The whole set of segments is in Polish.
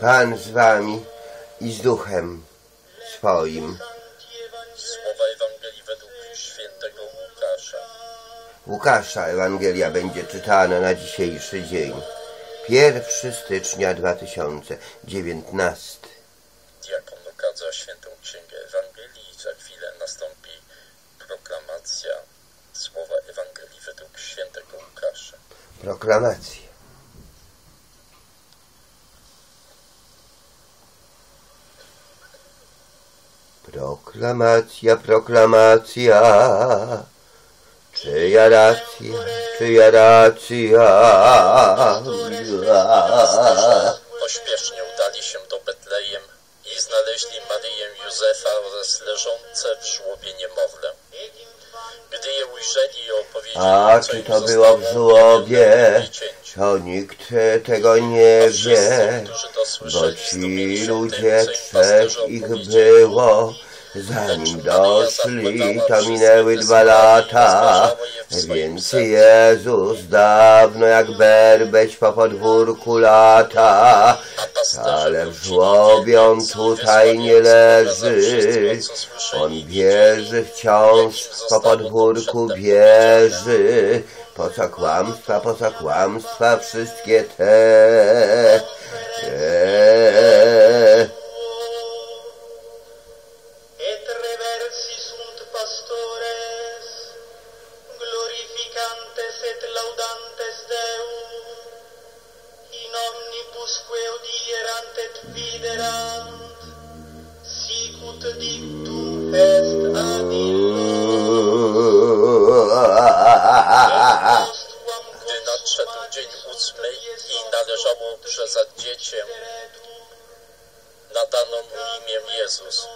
Pan z wami i z duchem swoim. Słowa Ewangelii według świętego Łukasza. Łukasza Ewangelia będzie czytana na dzisiejszy dzień. 1 stycznia 2019. Diakon okadza świętą księgę Ewangelii i za chwilę nastąpi proklamacja słowa Ewangelii według świętego Łukasza. Proklamacja. Proklamacja, proklamacja. Czyja racja, czyja racja. Pośpiesznie udali się do Betlejem i znaleźli Maryję Józefa oraz leżące w żłobie niemowlę. Gdy je ujrzeli, opowiedzieli, A czy to było w żłobie? To nikt tego nie wie, bo ci ludzie trzech ich było. Zanim doszli, to minęły dwa lata, więc Jezus dawno jak berbeć po podwórku lata. Ale w żłobie on tutaj nie leży. On widzieli. wciąż, po podwórku bierze. Po co kłamstwa, po co kłamstwa wszystkie te. Należało przezać dziecię, nadano mu imię Jezus,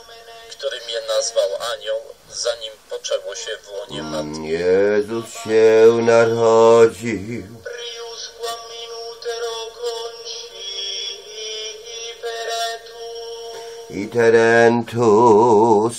którym je nazwał anioł, zanim poczęło się w łonie matki. Jezus się narodził. Peretur,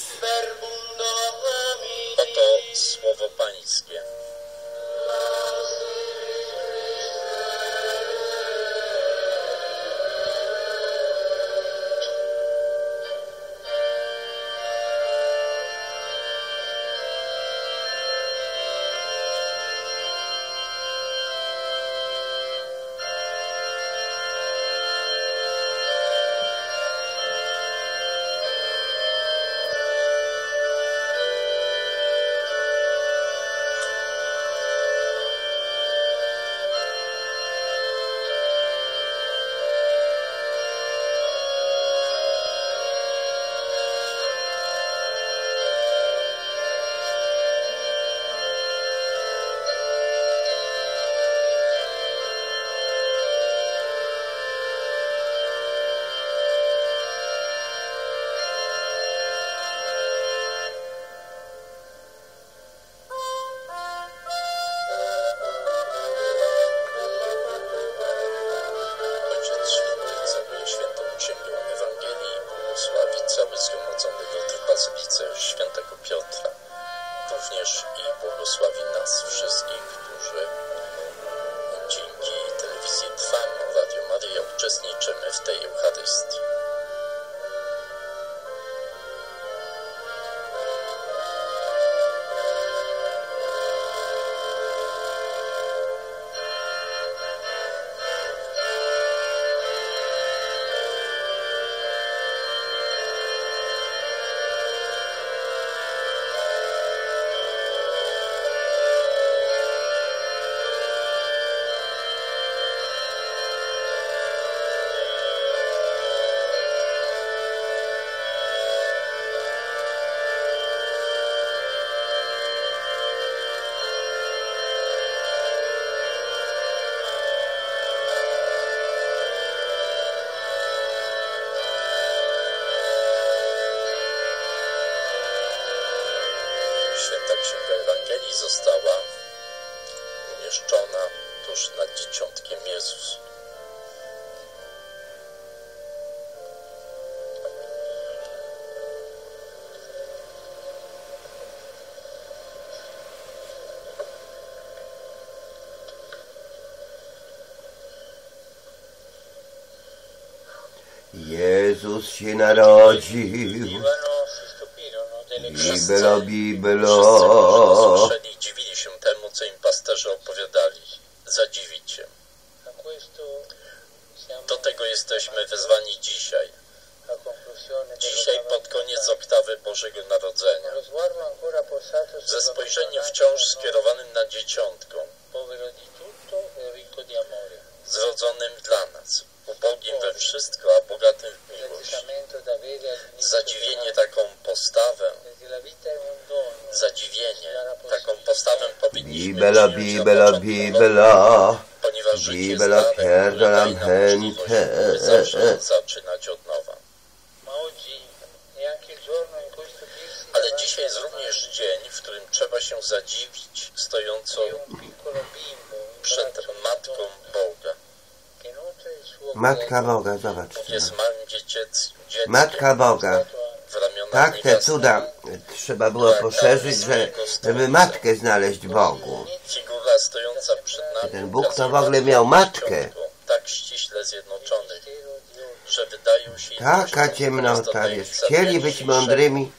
umieszczona tuż nad dzieciątkiem Jezus. Jezus się narodził. Bibelo, Wszyscy bibelo. Pasterze opowiadali. Zadziwić się. Do tego jesteśmy wezwani dzisiaj. Dzisiaj pod koniec oktawy Bożego Narodzenia. Ze spojrzeniem wciąż skierowanym na amore. zrodzonym dla nas, we wszystko, a bogatym w miłość. Zadziwienie taką postawę, zadziwienie, taką postawę powinniśmy bibelo, początku bibelo. ponieważ życie daje pierdolam chętę. by zawsze zaczynać od nowa. Ale dzisiaj jest również dzień, w którym trzeba się zadziwić in przed Matką Matka. Boga, zobaczcie. Matka Boga. ramionach Tak, te cuda trzeba było poszerzyć, że, żeby matkę znaleźć Bogu. Nami. Ten Bóg to w ogóle miał matkę. Tak ściśle zjednoczony, że wydają się Taka ciemnota jest Chcieli być mądrymi,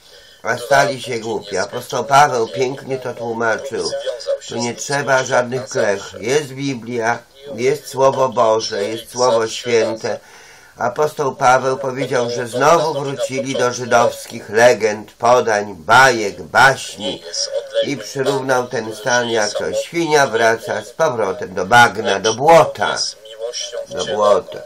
a stali się głupi. Apostoł Paweł pięknie to tłumaczył. Tu nie trzeba żadnych klech. Jest Biblia, jest Słowo Boże, jest Słowo Święte. Apostoł Paweł powiedział, że znowu wrócili do żydowskich legend, podań, bajek, baśni i przyrównał ten stan, jak to świnia wraca z powrotem do bagna, do błota. Do błota.